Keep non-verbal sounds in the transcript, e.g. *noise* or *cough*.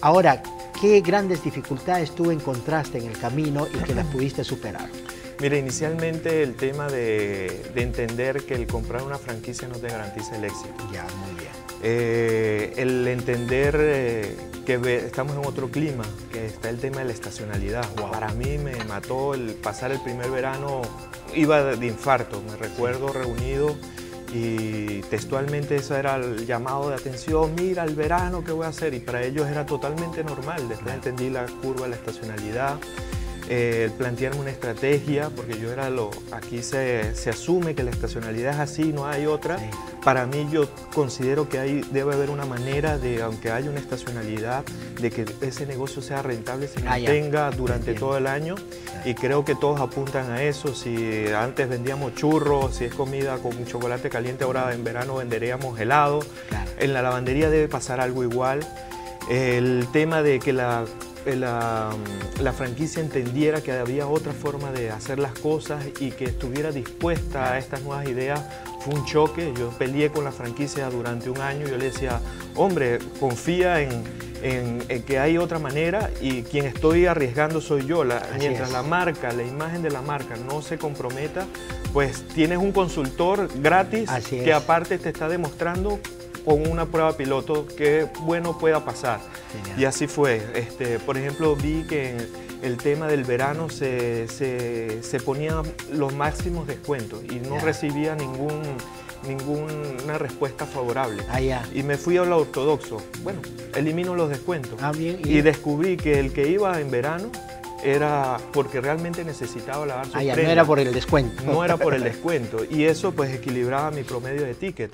Ahora, ¿qué grandes dificultades tú encontraste en el camino y que las pudiste superar? Mira, inicialmente el tema de, entender que el comprar una franquicia no te garantiza el éxito. Ya, muy bien. Eh, el entender eh, que estamos en otro clima, que está el tema de la estacionalidad. Para mí me mató el pasar el primer verano, iba de infarto, me recuerdo reunido y textualmente eso era el llamado de atención, mira el verano que voy a hacer y para ellos era totalmente normal, después entendí la curva la estacionalidad, eh, plantearme una estrategia, porque yo era lo, aquí se, se, asume que la estacionalidad es así, no hay otra. Para mí yo considero que hay, debe haber una manera de, aunque haya una estacionalidad, de que ese negocio sea rentable, se ah, mantenga durante todo el año. Y creo que todos apuntan a eso. Si antes vendíamos churros, si es comida con chocolate caliente, ahora en verano venderíamos helado. En la lavandería debe pasar algo igual. El tema de que la eh, la, franquicia entendiera que había otra forma de hacer las cosas y que estuviera dispuesta a estas nuevas ideas fue un choque. Yo peleé con la franquicia durante un año. Yo le decía, hombre, confía en, que hay otra manera y quien estoy arriesgando soy yo. mientras la marca, la imagen de la marca no se comprometa, pues tienes un consultor gratis que aparte te está demostrando con una prueba piloto que bueno pueda pasar. Y así fue. Este, por ejemplo, vi que el tema del verano se, se, ponían los máximos descuentos y no recibía ningún, ninguna respuesta favorable. Ah, y me fui a lo ortodoxo. Bueno, elimino los descuentos. Ah, bien, y... descubrí que el que iba en verano era porque realmente necesitaba lavar su ah, no era por el descuento. No era por el *laughs* descuento. Y eso pues equilibraba mi promedio de ticket.